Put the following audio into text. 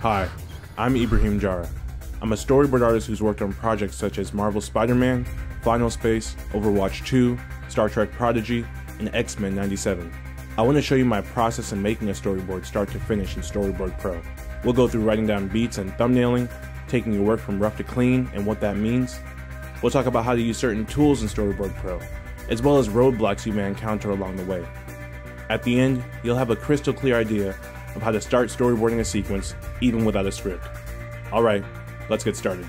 Hi, I'm Ibraheem Jara. I'm a storyboard artist who's worked on projects such as Marvel Spider Man, Final Space, Overwatch 2, Star Trek Prodigy, and X Men 97. I want to show you my process in making a storyboard start to finish in Storyboard Pro. We'll go through writing down beats and thumbnailing, taking your work from rough to clean and what that means. We'll talk about how to use certain tools in Storyboard Pro, as well as roadblocks you may encounter along the way. At the end, you'll have a crystal clear idea of how to start storyboarding a sequence even without a script. Alright, let's get started.